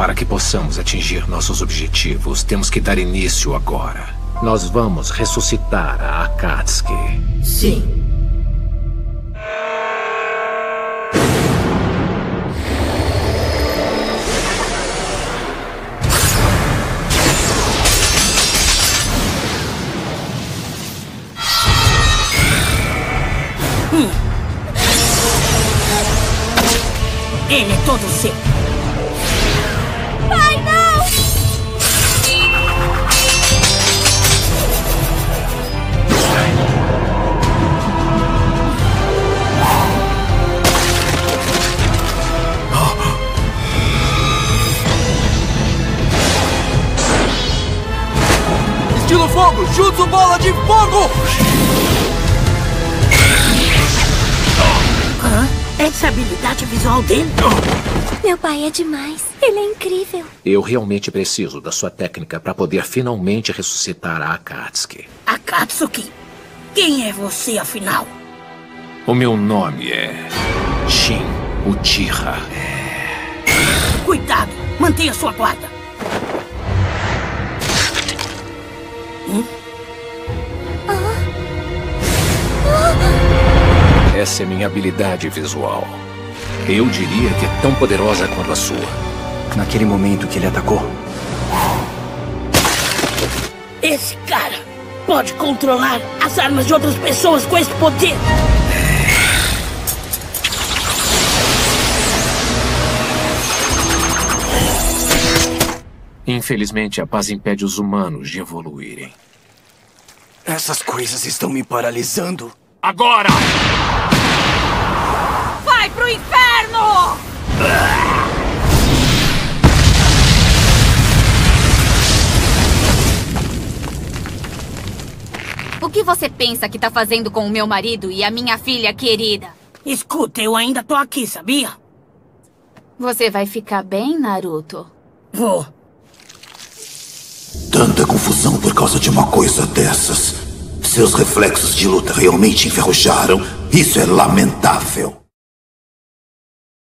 Para que possamos atingir nossos objetivos, temos que dar início agora. Nós vamos ressuscitar a Akatsuki. Sim. Ele é todo seu. Pai, não! Estilo fogo! Jutsu bola de fogo! Habilidade visual dele? Meu pai é demais. Ele é incrível. Eu realmente preciso da sua técnica para poder finalmente ressuscitar a Akatsuki. Akatsuki? Quem é você, afinal? O meu nome é Shin Uchiha. Cuidado! Mantenha sua guarda. Hum? Essa é minha habilidade visual. Eu diria que é tão poderosa quanto a sua. Naquele momento que ele atacou, Esse cara pode controlar as armas de outras pessoas com esse poder. Infelizmente, a paz impede os humanos de evoluírem. essas coisas estão me paralisando. Agora! O que você pensa que tá fazendo com o meu marido e a minha filha querida? Escuta, eu ainda tô aqui, sabia? Você vai ficar bem, Naruto? Vou. Tanta confusão por causa de uma coisa dessas. Seus reflexos de luta realmente enferrujaram. Isso é lamentável.